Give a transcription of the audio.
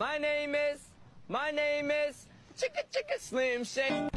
My name is, my name is Chicka Chicka Slim Shady.